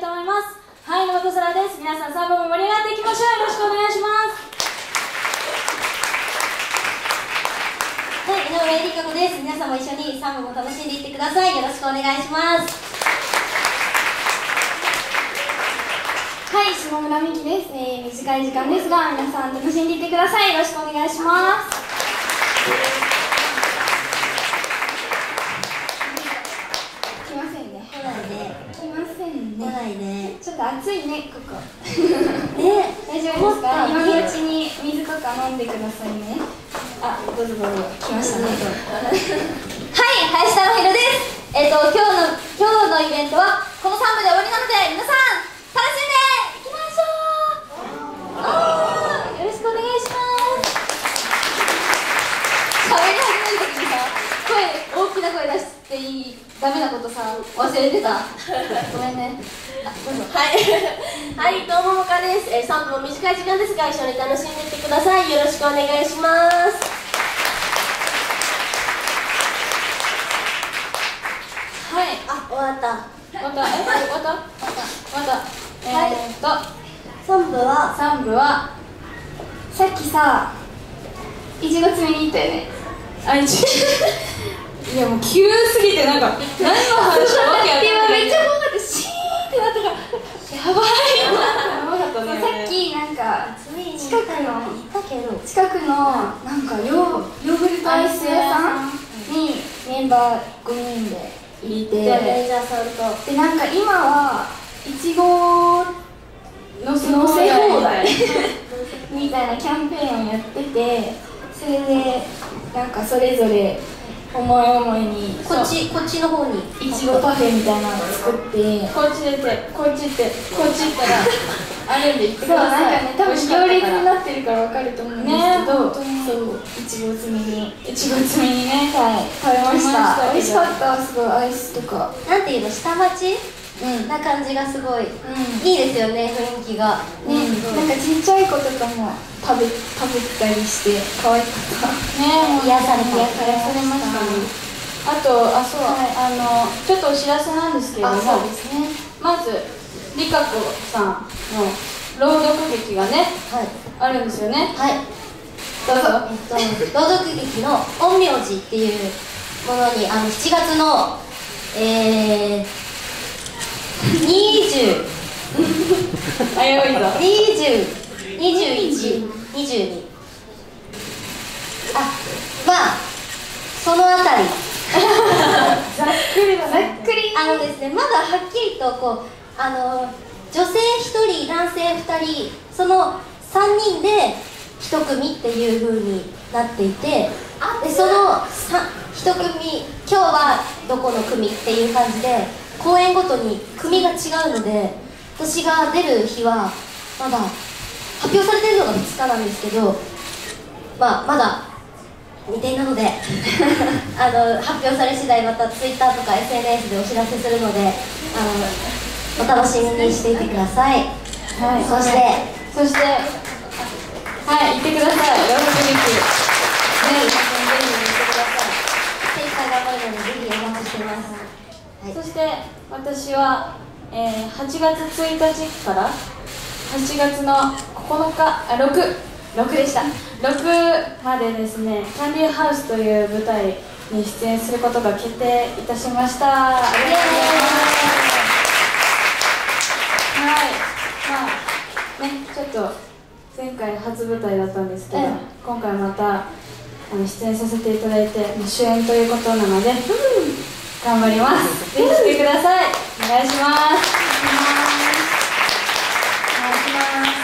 いと思います。はい野本空です。皆さん3本も盛り上がっていきましょう。よろしくお願いします。はい、井上理香子です。皆さんも一緒にサンボも楽しんでいってください。よろしくお願いします。はい、下村美希です、えー短い時間ですが皆さん楽しんでいってください。よろしくお願いします来ませんね来ないで。来ません来ねないで。ちょっと暑いねここ。ね、大丈夫ですか？今のうちに水とか飲んでくださいね。あどうぞどうぞ。来ましたね。はい、林田のひろです。えっ、と、今日の、今日のイベントは、この3部で終わりなので、皆さん、楽しんで。いきましょう。あーよろしくお願いします。喋り始めるときにさ、声、大きな声出していい、ダメなことさ、忘れてた。ごめんね。はい、はい、どうももかです。えー、3分も短い時間ですが、一緒に楽しんでいってください。よろしくお願いします。はい。あ、終わった。終わった。え終わった？終わった。はいえー、っと。3部は、3部は？さっきさいちごに行ったよね。あいちいやもう急すぎてなんか何の話かわけわかんない めったやばい。さっきなんか近くの行ったけど、近くのなんかヨーヨーグルトアイス屋さんにメンバー5人で行ってでなんか今はいちご乗せ放題。み みたいなキャンペーンをやっててそれでなんかそれぞれ思い思いにこっち、こっちの方に。いちごパフェみたいなのを作って。こっち出てこっち行ってこっち行ったら あるんで行ってくそうなんかださいね多分行列になってるからわかると思うんですけど、ねそういちご詰めに。いちご詰めにねはい。食べました。美味しかったすごいアイスとか。なんていうの、下町？うん。な感じがすごい、うん。いいですよね、雰囲気が。ね、なんかちっちゃい子とかも食べ食べたりして可愛かった。ね癒された。癒されました。ねあとあそう、あのちょっとお知らせなんですけれどもあそうですね。まずりかこさんの朗読劇がねはい。あるんですよね。はい。どうぞ。えっと、朗読劇の陰陽師っていうものに、あの、7月の、えー、あよいぞ20、21、22。あ、まあ、そのあたり。ざっくりだざっねくり あのですね、まだはっきりとこうあの女性1人、男性2人、その3人で1組っていう風になっていて、でその1組、今日はどこの組っていう感じで、公演ごとに組が違うので、私が出る日はまだ発表されてるのが2日なんですけど、まあ、まだ未定なので あの発表され次第また Twitter とか SNS でお知らせするのであのお楽しみにしていてください、はい。そして、そしてはい行ってください。朗読劇ぜひぜひ行ってください。精一杯頑張るのでぜひお待ちしてます、はい、そして私は、えー8月1日から8月の9日あ6 6でした。6までですねキャンディーハウスという舞台に出演することが決定いたしました。ありがとうございますはい。まあねちょっと前回初舞台だったんですけど、うん今回またあの出演させていただいてまあ主演ということなので、頑張ります。ぜひ来てください。お願いします。お願いします。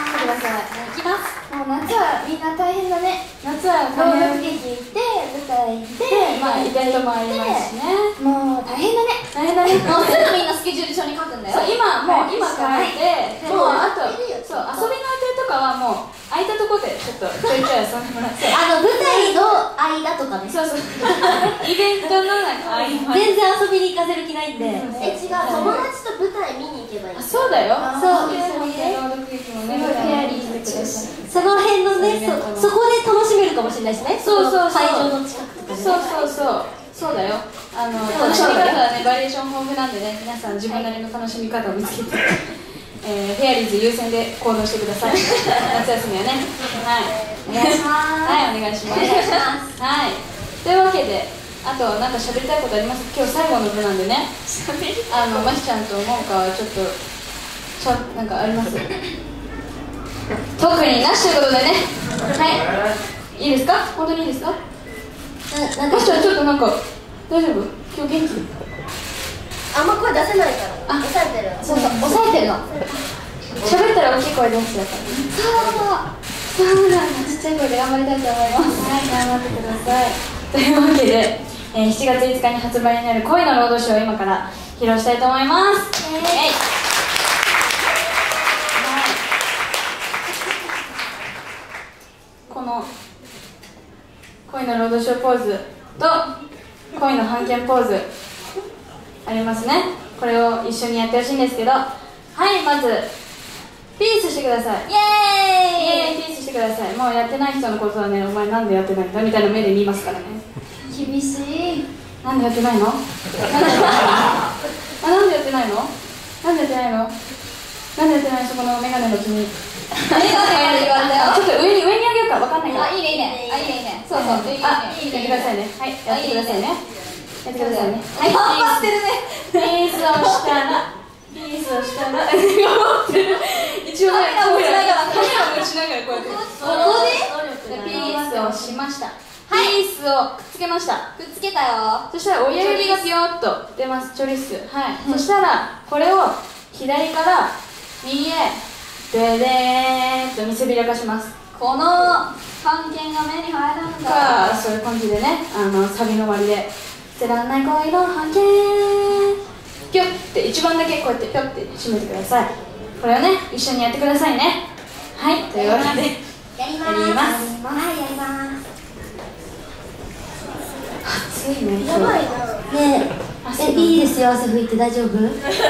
来てください行きます。もう夏はみんな大変だね夏は朗大変読劇行って舞台行って、まあ、イベントもあります。しねもう大変だね大変だねもうす。ぐみんなスケジュール書に書くんだよ今もう今書いて、はいもうあとそう遊びのとかはもう空いたところでちょっとちょいちょい遊んでもらって。あの舞台の間とかね。そうそう。イベントの中合間全然遊びに行かせる気ないんで。え、違う、友達と舞台見に行けばいいあ。そうだよ。そう。一緒にねその辺のねそこで楽しめるかもしれないしね。そうそうそう。の会場の近くとかそうそうそう。そそうだよ。あの楽しみ方はねバリエーション豊富なんでね皆さん自分なりの楽しみ方を見つけて、えーフェアリーズ優先で行動してください。夏休みはね。はい。お願いします。はいお願いします。はい。というわけであとなんか喋りたいことあります？今日最後の部なんでね。あのましちゃんともんかはちょっとしゃなんかあります？特になしということでね。はい。いいですか？本当にいいですか？ななんか。ちゃんちょっとなんか大丈夫？今日元気？あんま声出せないから。あ。抑えてる。そうそう抑えてるの。喋ったら大きい声出してやから。ねそう。そうなんだ。ちっちゃい声で頑張りたいと思います。はい、頑張ってください。というわけで、えー7月5日に発売になる恋のロードショーを今から披露したいと思います。えいはい。この恋のロードショーポーズと恋の半券ポーズありますね。これを一緒にやってほしいんですけど、はい、まずピースしてください。イエーイ！イエーイ。ピースしてください。もうやってない人のことはねお前なんでやってないんだみたいな目で見ますからね。厳しい。なんでやってないの？あなんでやってないの？なんでやってないの？なんでやってないのそこのメガネの君。メガネちょっと上に上に上げようか。わかんないあいいねいいね。あいいねいいね。そうそういいね。あいいね。やってくださいね。はいやってくださいねやってくださいね。はい。頑張ってるね。ピースをしたらピースをしたら頑張ってる。一応ねカメラ持ちながらカメラ持ちながらこうやって。ここでピースをしましたピースをくっつけましたくっつけたよそしたら親指がピヨッと出ます。チョリス。はい、そしたらこれを左から右へででーっと見せびらかします。この半券が目に入るんだかそういう感じでねあのサビの終わりで「捨てらんない恋の半券」ピョッて一番だけこうやってピョッて締めてください。これをね一緒にやってくださいね。はいというわけで。やります。やります。はいやります。暑いね。やばいなねええいいですよ汗拭いて。大丈夫？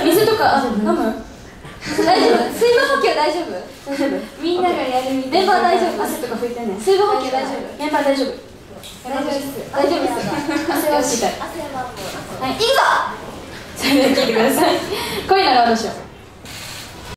水とか飲む？大丈夫。水分補給大丈夫？大丈夫。みんながやるみたいな。メンバー大丈夫？汗とか拭いてね。水分補給大丈夫。メンバー大丈夫大丈夫です。大丈夫です。汗はしっかり汗。はもうはい。いくぞ！それでは聞いてください。恋のロードショー